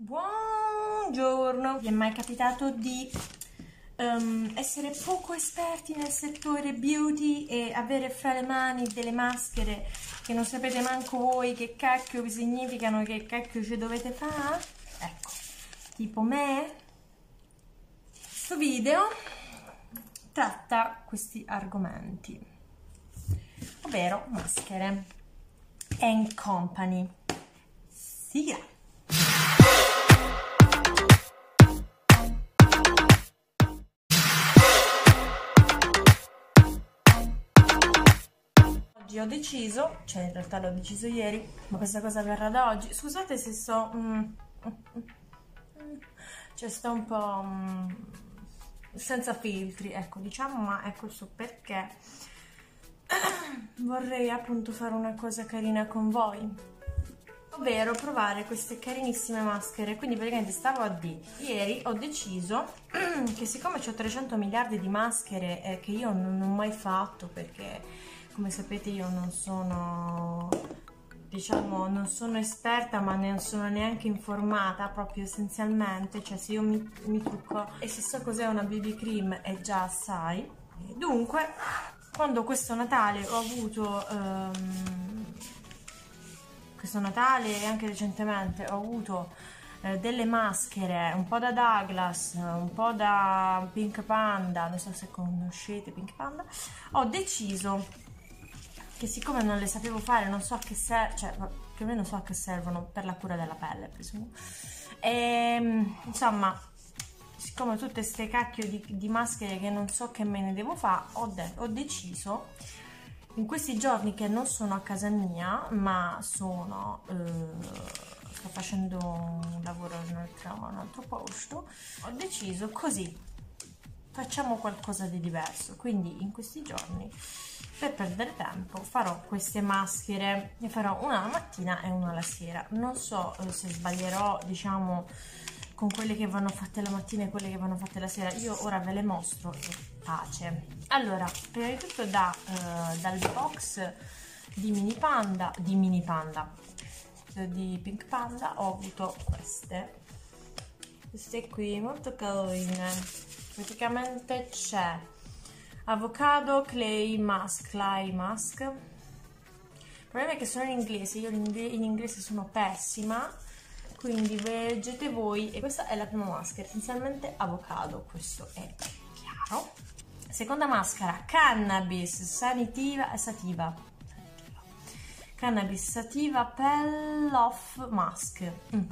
Buongiorno! Vi è mai capitato di um, essere poco esperti nel settore beauty e avere fra le mani delle maschere che non sapete manco voi che cacchio vi significano, che cacchio ci dovete fare? Ecco, tipo me? Questo video tratta questi argomenti, ovvero maschere and company. Sigla! Oggi ho deciso, cioè in realtà l'ho deciso ieri, ma questa cosa verrà da oggi. Scusate se sto... Mm, cioè sto un po' mm, senza filtri, ecco diciamo, ma è questo perché vorrei appunto fare una cosa carina con voi ovvero provare queste carinissime maschere quindi praticamente stavo a D ieri ho deciso che siccome ho 300 miliardi di maschere eh, che io non ho mai fatto perché come sapete io non sono diciamo non sono esperta ma non sono neanche informata proprio essenzialmente. Cioè se io mi, mi trucco e se so cos'è una BB cream è già assai. Dunque quando questo Natale ho avuto um, questo Natale e anche recentemente ho avuto eh, delle maschere un po' da Douglas, un po' da Pink Panda, non so se conoscete Pink Panda, ho deciso che siccome non le sapevo fare, non so che servono, cioè più o meno so che servono per la cura della pelle, presumo. E, ehm, insomma, siccome tutte queste cacchio di, di, maschere che non so che me ne devo fare, ho, de ho deciso in questi giorni che non sono a casa mia, ma sono... Eh, sto facendo un lavoro in un altro, in un altro posto, ho deciso così, facciamo qualcosa di diverso. Quindi in questi giorni per perdere tempo farò queste maschere. Ne farò una la mattina e una la sera. Non so eh, se sbaglierò diciamo con quelle che vanno fatte la mattina e quelle che vanno fatte la sera. Io ora ve le mostro e pace. Allora prima di tutto da, eh, dal box di mini panda di mini panda di pink panda ho avuto queste. Queste qui molto carine praticamente c'è avocado clay mask clay mask il problema è che sono in inglese io in inglese sono pessima quindi leggete voi e questa è la prima maschera essenzialmente avocado questo è chiaro. Seconda maschera cannabis sanitiva sativa. Cannabis sativa pell off mask mm.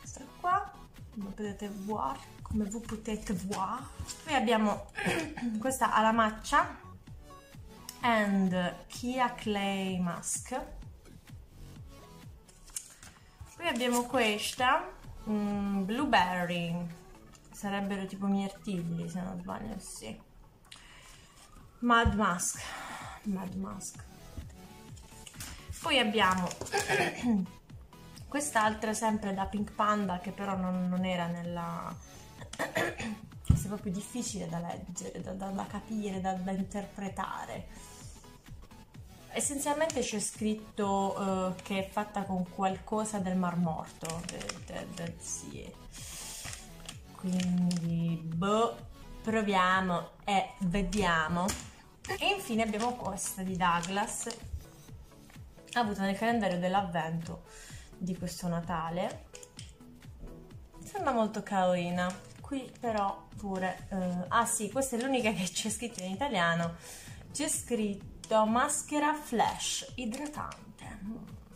questa qua come potete vedere come vous potete voir. Poi abbiamo questa alla matcha and Kia Clay Mask. Poi abbiamo questa um, Blueberry. Sarebbero tipo mirtilli se non sbaglio sì. Mad Mask. Mad Mask. Poi abbiamo quest'altra sempre da Pink Panda che però non, non era nella questo è proprio difficile da leggere, da, da, da capire, da, da, interpretare. Essenzialmente c'è scritto uh, che è fatta con qualcosa del Mar Morto, del, del, sì. Quindi, boh, proviamo e vediamo. E infine abbiamo questa di Douglas, avuta nel calendario dell'avvento di questo Natale. Sembra molto carina qui però pure uh, ah sì questa è l'unica che c'è scritto in italiano. C'è scritto maschera flash idratante.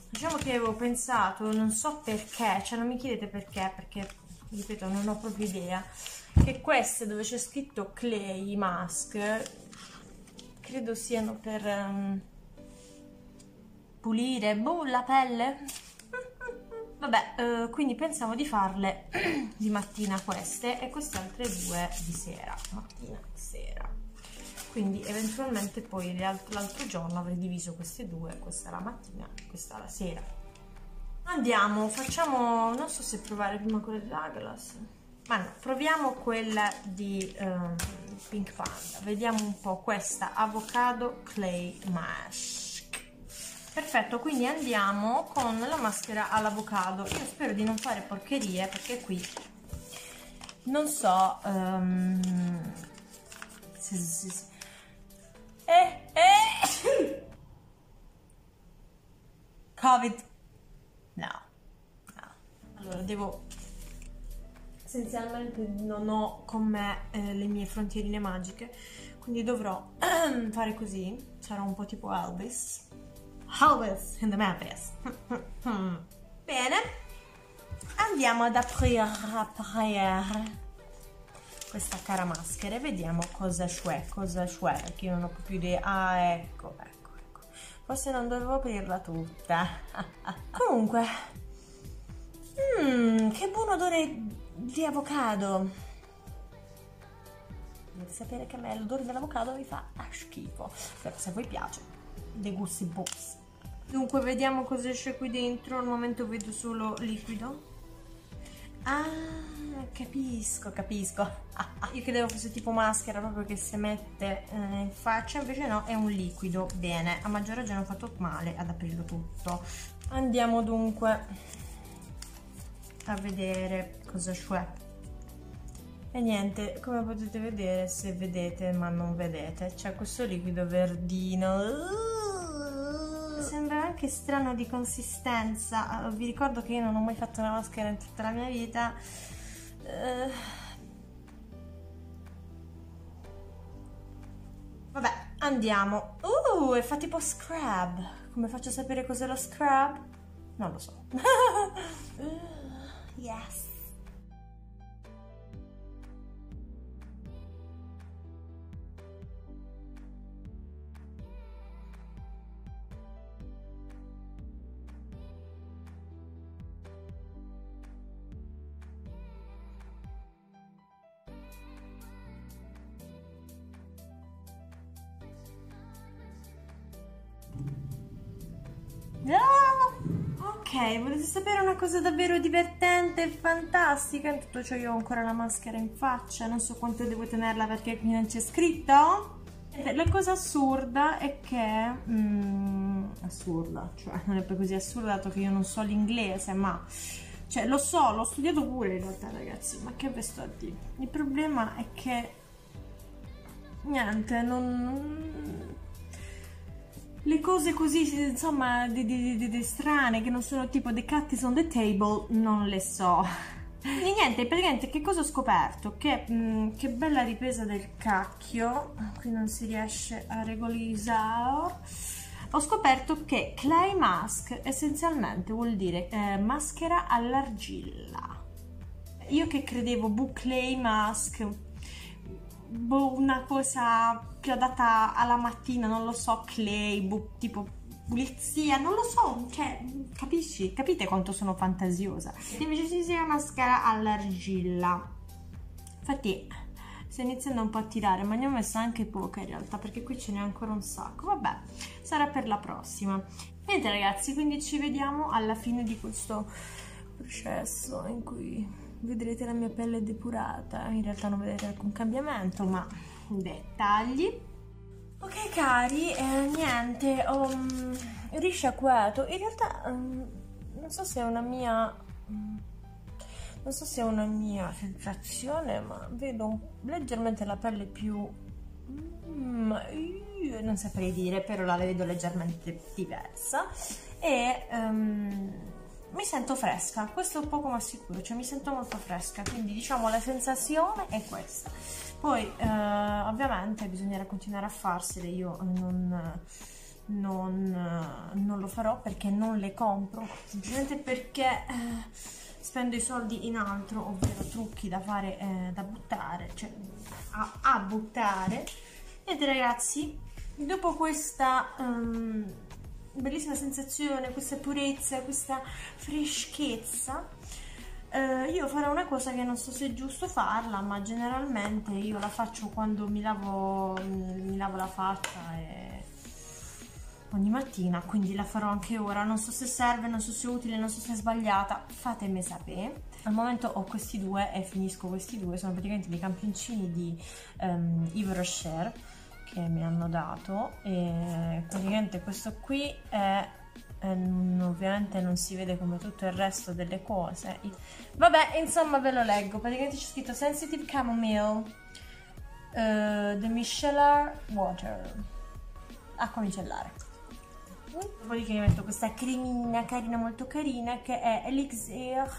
Diciamo che avevo pensato non so perché cioè non mi chiedete perché perché ripeto non ho proprio idea che queste dove c'è scritto clay mask credo siano per um, pulire boh la pelle Vabbè, eh, quindi pensavo di farle di mattina queste e queste altre due di sera, mattina sera. Quindi eventualmente poi l'altro giorno avrei diviso queste due, questa la mattina e questa la sera. Andiamo, facciamo, non so se provare prima quella di Douglas, ma no, proviamo quella di um, Pink Panda. Vediamo un po' questa Avocado Clay Mask. Perfetto, quindi andiamo con la maschera all'avocado. Io spero di non fare porcherie perché qui non so um, sì, sì, sì. Eh, eh. Covid. No. no. Allora, devo... Essenzialmente non ho con me eh, le mie frontierine magiche, quindi dovrò fare così. Sarò un po' tipo Elvis. Elvis in the Memphis. Bene. Andiamo ad aprire, aprire questa cara maschera e vediamo cosa c'è, cosa c'è, perché io non ho più idea. Ah, ecco, ecco, ecco. Forse non dovevo aprirla tutta. Comunque, mmm, che buon odore di avocado. Dovete sapere che a me l'odore dell'avocado mi fa schifo, però se a voi piace, dei gusti boss. Dunque, vediamo cosa c'è qui dentro, al momento vedo solo liquido. Ah, capisco, capisco. Io credevo fosse tipo maschera proprio che si mette eh, in faccia, invece no, è un liquido. Bene, a maggior ragione ho fatto male ad aprirlo tutto. Andiamo dunque a vedere cosa c'è. E niente, come potete vedere, se vedete ma non vedete, c'è questo liquido verdino. Sembra anche strano di consistenza. Vi ricordo che io non ho mai fatto una maschera in tutta la mia vita Uh... Vabbè, andiamo. Uh, e fa tipo scrub. Come faccio a sapere cos'è lo scrub? Non lo so. uh, yes. Volete sapere una cosa davvero divertente e fantastica? In tutto ciò io ho ancora la maschera in faccia, non so quanto devo tenerla perché qui non c'è scritto. La cosa assurda è che... Mm, assurda, cioè non è poi così assurda dato che io non so l'inglese, ma... Cioè lo so, l'ho studiato pure in realtà ragazzi, ma che ve sto a dire? Il problema è che... Niente, non le cose così, insomma, di, di, di, strane, che non sono tipo the cat is on the table, non le so. E niente, praticamente che cosa ho scoperto? Che, mh, mm, che bella ripresa del cacchio, qui non si riesce a regolizzare. Ho scoperto che clay mask essenzialmente vuol dire eh, maschera all'argilla. Io che credevo book mask boh, una cosa più adatta alla mattina, non lo so, clay, boh, tipo pulizia, non lo so, cioè, capisci? Capite quanto sono fantasiosa? Invece ci sia maschera all'argilla. Infatti sto iniziando un po' a tirare, ma ne ho messa anche poca in realtà, perché qui ce n'è ancora un sacco. Vabbè, sarà per la prossima. Niente ragazzi, quindi ci vediamo alla fine di questo processo in cui vedrete la mia pelle depurata. In realtà non vedrete alcun cambiamento ma dettagli. Ok cari eh, niente ho um, risciacquato. In realtà um, non so se è una mia um, non so se è una mia sensazione ma vedo leggermente la pelle più mm, non saprei dire però la vedo leggermente diversa. E um, mi sento fresca, questo è poco ma sicuro, cioè mi sento molto fresca, quindi diciamo la sensazione è questa. Poi eh, ovviamente bisognerà continuare a farsele, io non, non, non, lo farò perché non le compro, semplicemente perché eh, spendo i soldi in altro, ovvero trucchi da fare, eh, da buttare, cioè a, a buttare. Ed ragazzi, dopo questa... Um, bellissima sensazione, questa purezza, questa freschezza. Eh, io farò una cosa che non so se è giusto farla, ma generalmente io la faccio quando mi lavo, mi lavo la faccia e ogni mattina, quindi la farò anche ora. Non so se serve, non so se è utile, non so se è sbagliata, fatemi sapere. Al momento ho questi due e finisco questi due, sono praticamente dei campioncini di um, Yves Rocher che mi hanno dato e praticamente questo qui è ovviamente non si vede come tutto il resto delle cose. Vabbè insomma ve lo leggo. Praticamente c'è scritto sensitive chamomile uh, the micellar water acqua micellare. Dopodiché mi metto questa cremina carina molto carina che è Elixir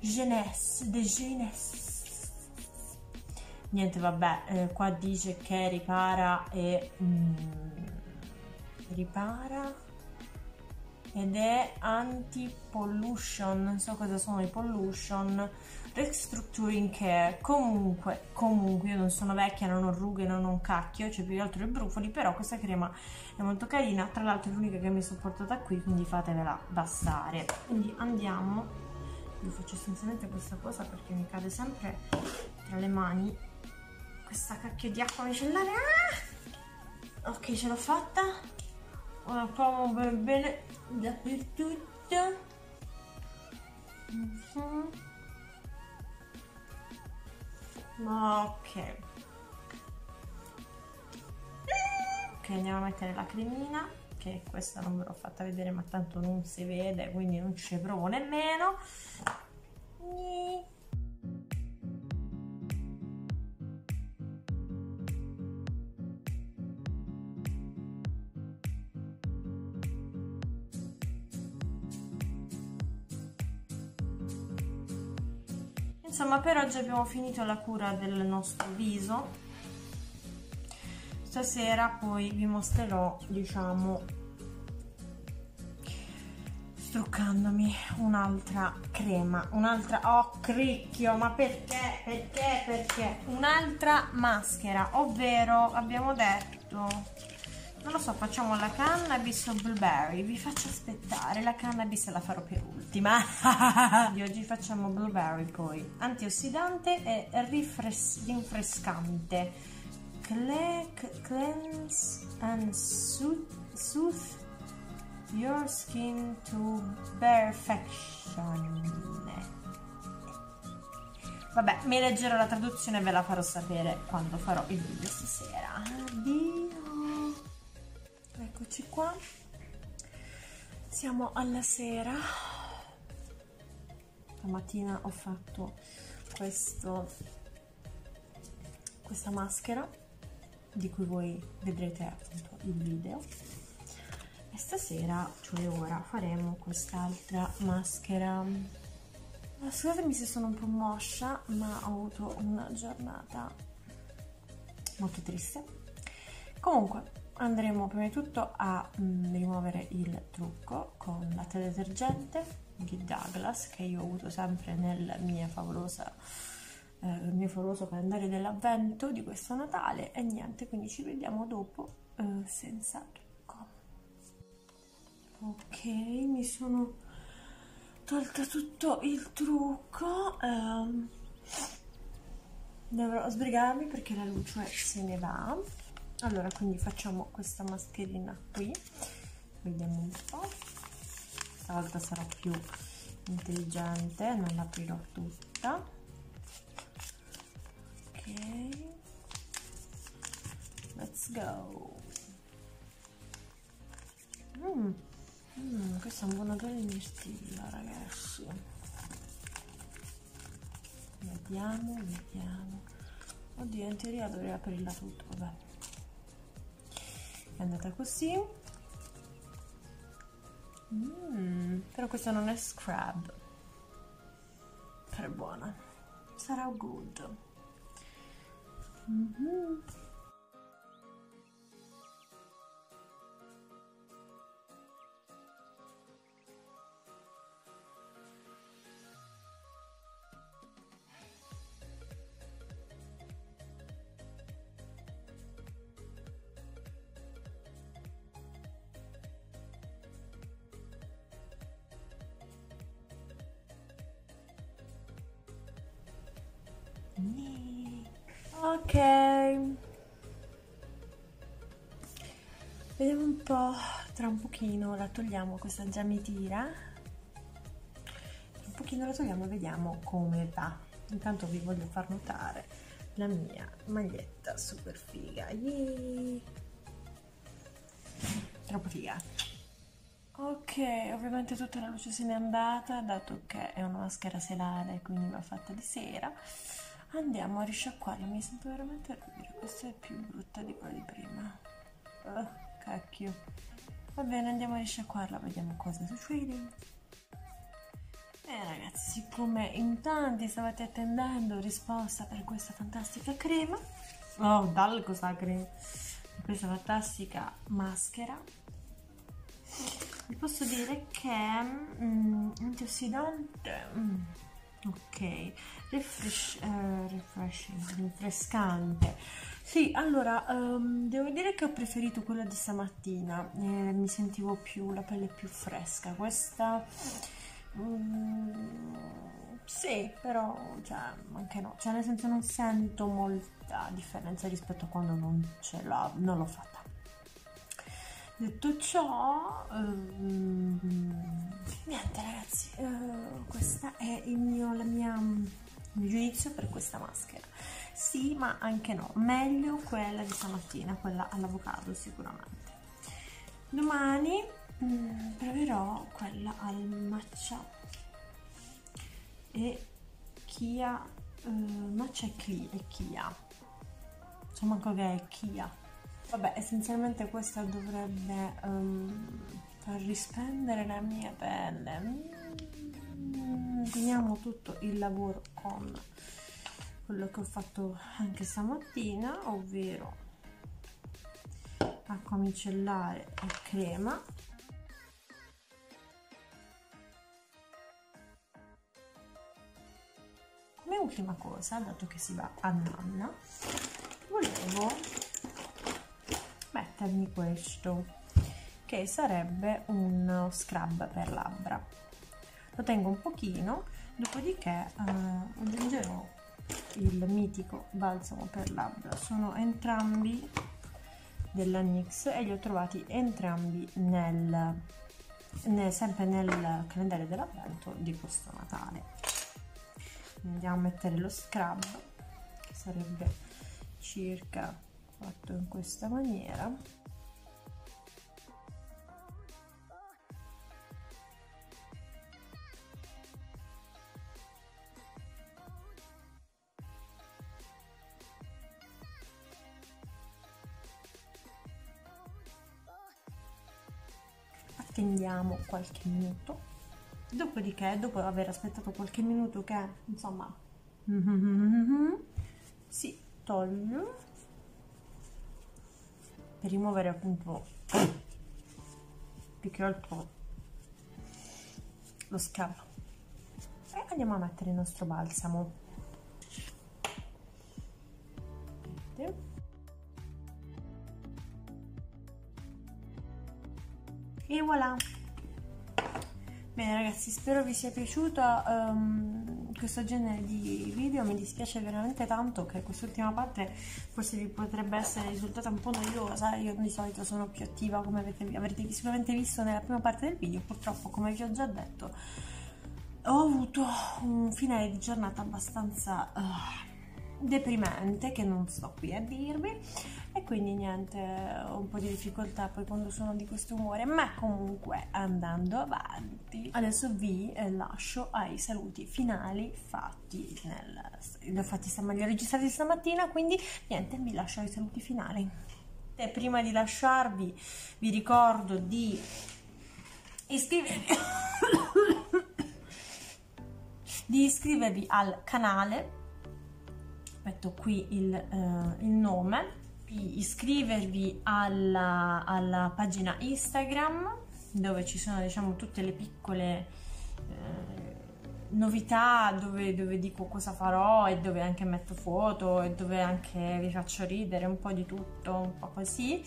Jeunesse de Jeunesse niente vabbè eh, qua dice che ripara e mm, ripara ed è anti-pollution, non so cosa sono i pollution, restructuring care, comunque, comunque io non sono vecchia, non ho rughe, non ho un cacchio, c'è più che altro i brufoli, però questa crema è molto carina, tra l'altro è l'unica che mi sono portata qui, quindi fatevela bastare. Quindi andiamo, io faccio essenzialmente questa cosa perché mi cade sempre tra le mani questa cacchio di acqua micellare, ah! ok ce l'ho fatta, ora provo bene dappertutto. Uh-huh. ok. Ok andiamo a mettere la cremina che questa non ve l'ho fatta vedere ma tanto non si vede quindi non ci provo nemmeno insomma per oggi abbiamo finito la cura del nostro viso. Stasera poi vi mostrerò diciamo struccandomi un'altra crema un'altra oh cricchio ma perché? Perché? Perché? Un'altra maschera ovvero abbiamo detto non lo so, facciamo la cannabis o blueberry, vi faccio aspettare, la cannabis la farò per ultima. Di oggi facciamo blueberry poi, antiossidante e rinfrescante. Cle cleanse and soothe, your skin to perfection. Vabbè, mi leggerò la traduzione e ve la farò sapere quando farò il video stasera. Addio! Eccoci qua. Siamo alla sera. Stamattina ho fatto questo questa maschera di cui voi vedrete appunto il video. E stasera cioè ora faremo quest'altra maschera. Scusatemi se sono un po' moscia ma ho avuto una giornata molto triste. Comunque andremo prima di tutto a mm, rimuovere il trucco con la teledetergente di Douglas che io avuto sempre nel eh, mio favoloso calendario dell'avvento di questo Natale. E niente quindi ci vediamo dopo eh, senza trucco. Ok mi sono tolta tutto il trucco eh, dovrò sbrigarmi perché la luce se ne va allora quindi facciamo questa mascherina qui. Vediamo un po' stavolta sarò più intelligente non l'aprirò tutta. Ok. Let's go. Mm, mm, questo è un buon odore di mirtillo ragazzi. Vediamo vediamo. Oddio in teoria dovrei aprirla tutta vabbè è andata così. Mm, però questo non è scrub. Però è buona. Sarà good. Mm -hmm. Ok. Vediamo un po' tra un pochino la togliamo questa già mi tira un pochino la togliamo e vediamo come va. Intanto vi voglio far notare la mia maglietta super figa. Yay! troppo figa. Ok, ovviamente tutta la luce se n'è andata, dato che è una maschera selare, quindi va fatta di sera. Andiamo a risciacquare, mi sento veramente ridere, questa è più brutta di quella di prima. Oh, cacchio. Va bene, andiamo a risciacquarla, vediamo cosa succede. E ragazzi, siccome in tanti stavate attendendo risposta per questa fantastica crema, oh, dal cosa crema, questa fantastica maschera, vi posso dire che mm, antiossidante mm, ok refresh, uh, refreshing rinfrescante. Sì allora um, devo dire che ho preferito quella di stamattina eh, mi sentivo più la pelle più fresca. Questa um, sì però cioè anche no. Cioè nel senso non sento molta differenza rispetto a quando non ce l'ho non l'ho fatta detto ciò ehm, niente ragazzi eh, questo è il mio, la mia, il mio giudizio per questa maschera. Sì ma anche no. Meglio quella di stamattina quella all'avocado sicuramente. Domani mh, mm, proverò quella al matcha. E chia eh, matcha e, chia insomma che è chia Vabbè, essenzialmente questa dovrebbe um, far rispendere la mia pelle. Mm, finiamo tutto il lavoro con quello che ho fatto anche stamattina, ovvero acqua micellare e crema. Come ultima cosa, dato che si va a nanna, volevo mettermi questo che sarebbe un scrub per labbra. Lo tengo un pochino dopodiché eh, aggiungerò il mitico balsamo per labbra. Sono entrambi della NYX e li ho trovati entrambi nel, nel, sempre nel calendario dell'avvento di questo Natale. Andiamo a mettere lo scrub che sarebbe circa fatto in questa maniera. Attendiamo qualche minuto. Dopodiché dopo aver aspettato qualche minuto che insomma si toglie per rimuovere appunto più che altro lo scavo e andiamo a mettere il nostro balsamo. E voilà bene ragazzi spero vi sia piaciuto um, questo genere di video. Mi dispiace veramente tanto che quest'ultima parte forse vi potrebbe essere risultata un po' noiosa. Io di solito sono più attiva come avete, avrete sicuramente visto nella prima parte del video. Purtroppo come vi ho già detto ho avuto un finale di giornata abbastanza uh, deprimente che non sto qui a dirvi. E quindi niente ho un po' di difficoltà poi quando sono di questo umore ma comunque andando avanti adesso vi eh, lascio ai saluti finali fatti nel fatti ho registrati stamattina quindi niente vi lascio ai saluti finali. E prima di lasciarvi vi ricordo di iscrivervi di iscrivervi al canale metto qui il, eh, il nome. Iscrivervi alla, alla, pagina Instagram dove ci sono diciamo tutte le piccole eh, novità dove, dove, dico cosa farò e dove anche metto foto e dove anche vi faccio ridere un po' di tutto un po' così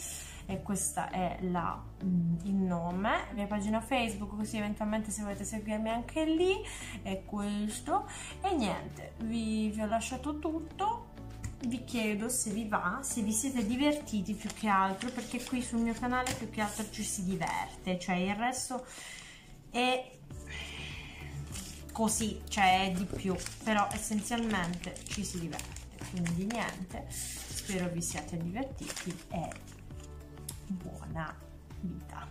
e questo è la, mm, il nome. Mia pagina facebook così eventualmente se volete seguirmi anche lì è questo. E niente vi, vi ho lasciato tutto. Vi chiedo se vi va, se vi siete divertiti più che altro, perché qui sul mio canale più che altro ci si diverte, cioè il resto è così, cioè è di più, però essenzialmente ci si diverte, quindi niente, spero vi siate divertiti e buona vita.